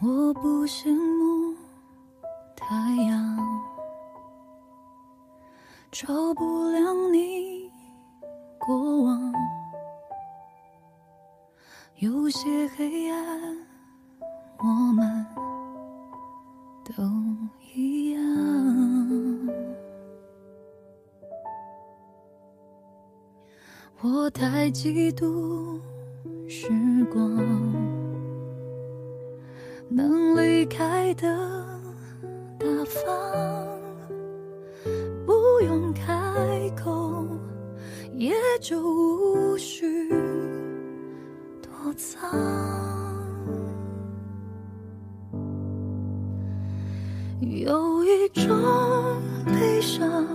我不羡慕太阳，照不亮你过往。有些黑暗，我们都一样。我太嫉妒时光，能离开的大方，不用开口，也就无需躲藏。有一种悲伤，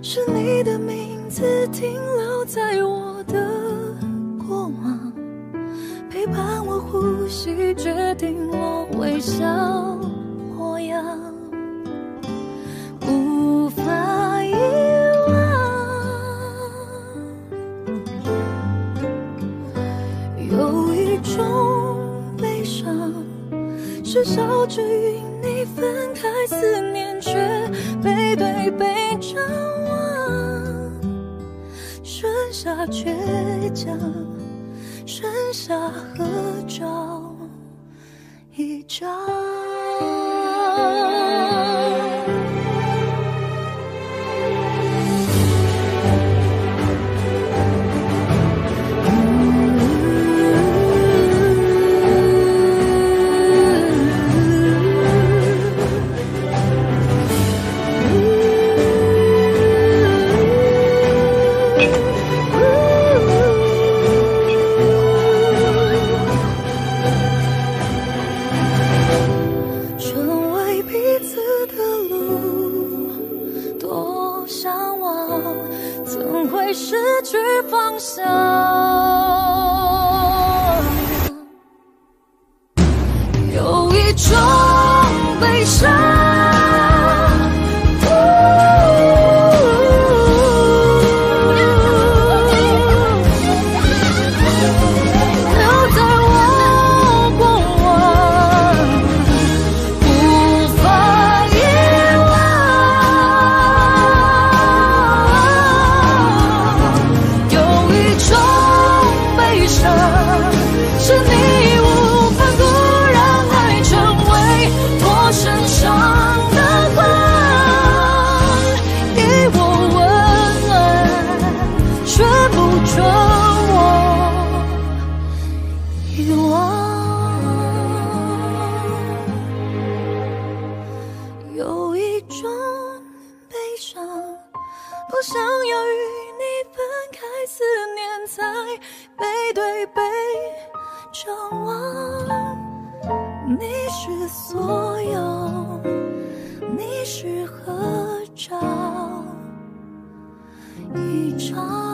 是你的名字停留在我伴我呼吸，决定我微笑模样，无法遗忘。有一种悲伤，是笑着与你分开，思念却背对背张望，剩下倔强，下合照一张。方你是所有，你是合照一张。